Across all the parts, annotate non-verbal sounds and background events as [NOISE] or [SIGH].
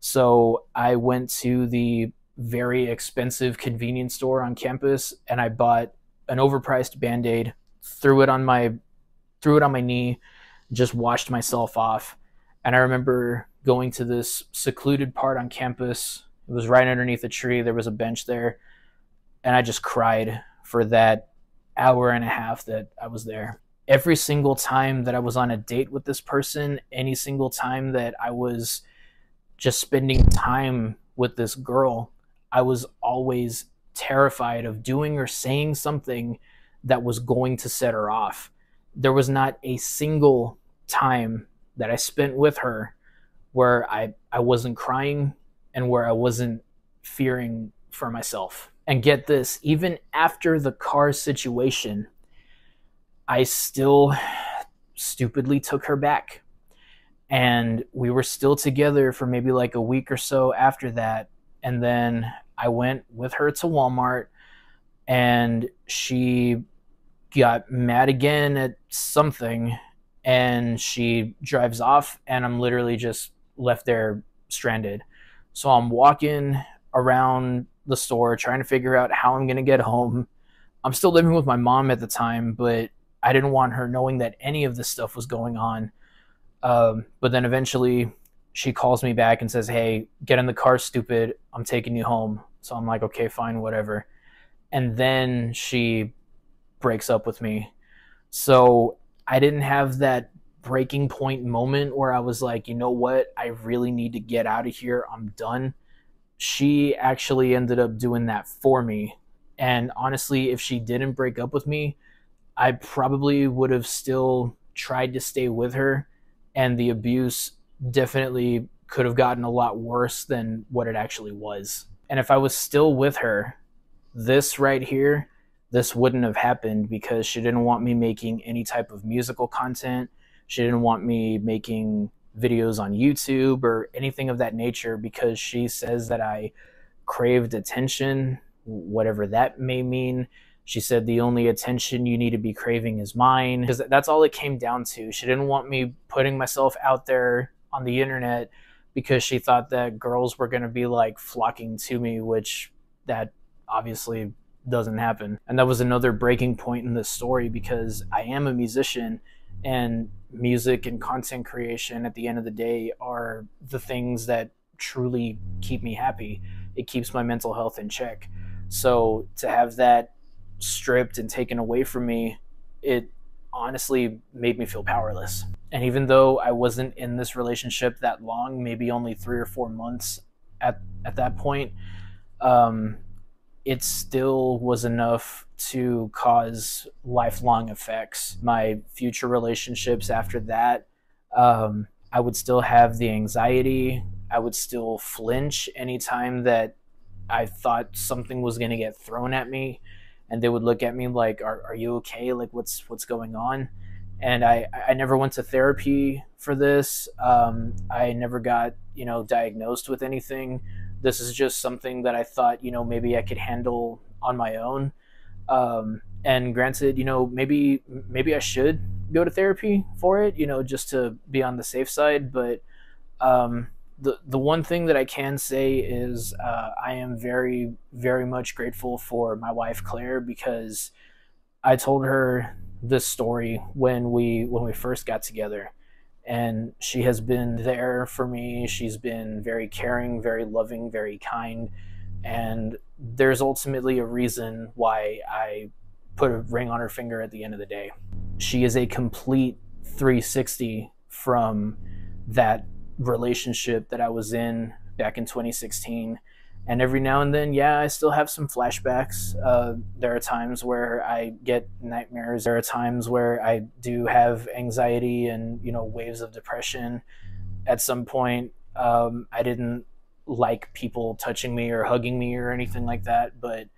So I went to the very expensive convenience store on campus and I bought an overpriced band-aid, threw it on my threw it on my knee, just washed myself off. And I remember going to this secluded part on campus. It was right underneath a tree. There was a bench there. And I just cried for that hour and a half that I was there. Every single time that I was on a date with this person, any single time that I was just spending time with this girl, I was always terrified of doing or saying something that was going to set her off. There was not a single time that I spent with her where I, I wasn't crying and where I wasn't fearing for myself. And get this, even after the car situation, I still stupidly took her back. And we were still together for maybe like a week or so after that. And then I went with her to Walmart and she got mad again at something and she drives off and I'm literally just left there stranded. So I'm walking around the store trying to figure out how I'm going to get home. I'm still living with my mom at the time, but I didn't want her knowing that any of this stuff was going on. Um, but then eventually she calls me back and says, Hey, get in the car, stupid. I'm taking you home. So I'm like, Okay, fine, whatever. And then she breaks up with me. So I didn't have that breaking point moment where I was like, you know what? I really need to get out of here. I'm done. She actually ended up doing that for me. And honestly, if she didn't break up with me, I probably would have still tried to stay with her. And the abuse definitely could have gotten a lot worse than what it actually was. And if I was still with her, this right here, this wouldn't have happened because she didn't want me making any type of musical content. She didn't want me making videos on YouTube or anything of that nature because she says that I craved attention, whatever that may mean. She said the only attention you need to be craving is mine because that's all it came down to. She didn't want me putting myself out there on the internet because she thought that girls were going to be like flocking to me, which that obviously doesn't happen. And that was another breaking point in this story because I am a musician and music and content creation at the end of the day are the things that truly keep me happy. It keeps my mental health in check. So to have that stripped and taken away from me, it honestly made me feel powerless. And even though I wasn't in this relationship that long, maybe only three or four months at, at that point, um, it still was enough to cause lifelong effects. My future relationships after that, um, I would still have the anxiety. I would still flinch anytime that I thought something was going to get thrown at me, and they would look at me like, "Are, are you okay? Like, what's what's going on?" And I I never went to therapy for this. Um, I never got you know diagnosed with anything this is just something that I thought, you know, maybe I could handle on my own. Um, and granted, you know, maybe maybe I should go to therapy for it, you know, just to be on the safe side. But um, the the one thing that I can say is uh, I am very very much grateful for my wife Claire because I told her this story when we when we first got together and she has been there for me. She's been very caring, very loving, very kind. And there's ultimately a reason why I put a ring on her finger at the end of the day. She is a complete 360 from that relationship that I was in back in 2016 and every now and then, yeah, I still have some flashbacks. Uh, there are times where I get nightmares. There are times where I do have anxiety and you know waves of depression. At some point, um, I didn't like people touching me or hugging me or anything like that, but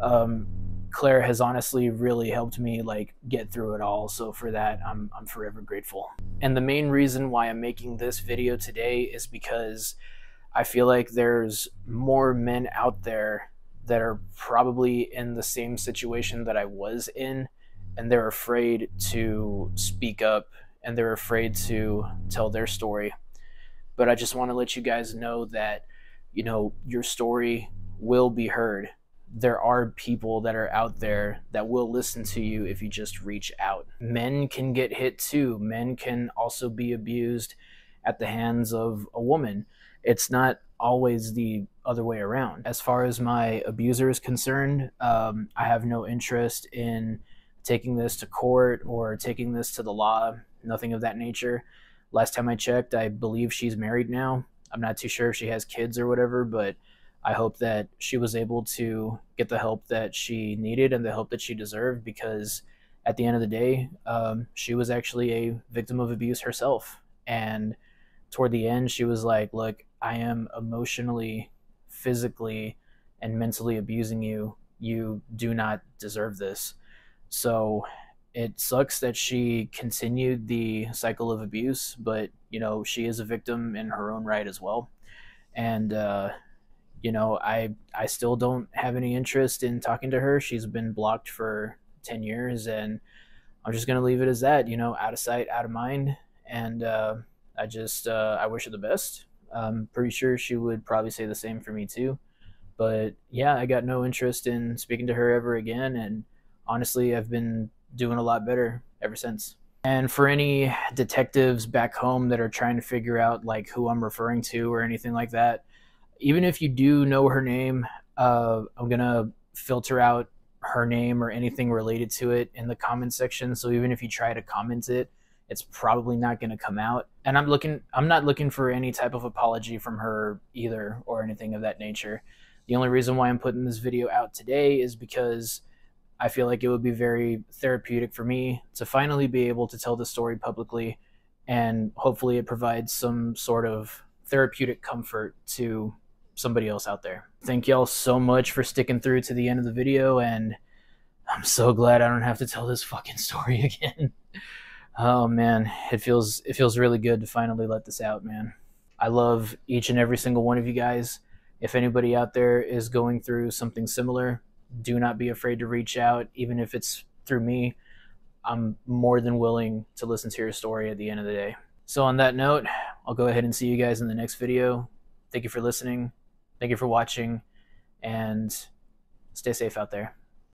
um, Claire has honestly really helped me like get through it all. So for that, I'm I'm forever grateful. And the main reason why I'm making this video today is because I feel like there's more men out there that are probably in the same situation that I was in, and they're afraid to speak up and they're afraid to tell their story. but I just want to let you guys know that, you know, your story will be heard. There are people that are out there that will listen to you if you just reach out. Men can get hit too. Men can also be abused at the hands of a woman. It's not always the other way around. As far as my abuser is concerned, um, I have no interest in taking this to court or taking this to the law, nothing of that nature. Last time I checked, I believe she's married now. I'm not too sure if she has kids or whatever, but I hope that she was able to get the help that she needed and the help that she deserved because at the end of the day, um, she was actually a victim of abuse herself. And toward the end, she was like, Look, I am emotionally, physically, and mentally abusing you. You do not deserve this. So it sucks that she continued the cycle of abuse, but you know, she is a victim in her own right as well. And uh, you know, I I still don't have any interest in talking to her. She's been blocked for 10 years and I'm just gonna leave it as that, you know, out of sight, out of mind. And uh, I just uh, I wish her the best. I'm pretty sure she would probably say the same for me too. But yeah, I got no interest in speaking to her ever again. And honestly, I've been doing a lot better ever since. And for any detectives back home that are trying to figure out like who I'm referring to or anything like that, even if you do know her name, uh, I'm gonna filter out her name or anything related to it in the comment section. So even if you try to comment it, it's probably not going to come out. And I'm looking, I'm not looking for any type of apology from her either or anything of that nature. The only reason why I'm putting this video out today is because I feel like it would be very therapeutic for me to finally be able to tell the story publicly, and hopefully it provides some sort of therapeutic comfort to somebody else out there. Thank y'all so much for sticking through to the end of the video, and I'm so glad I don't have to tell this fucking [LAUGHS] story again. oh man, it feels it feels really good to finally let this out, man. I love each and every single one of you guys. If anybody out there is going through something similar, do not be afraid to reach out, even if it's through me. I'm more than willing to listen to your story at the end of the day. So, on that note, I'll go ahead and see you guys in the next video. Thank you for listening. Thank you for watching. And stay safe out there.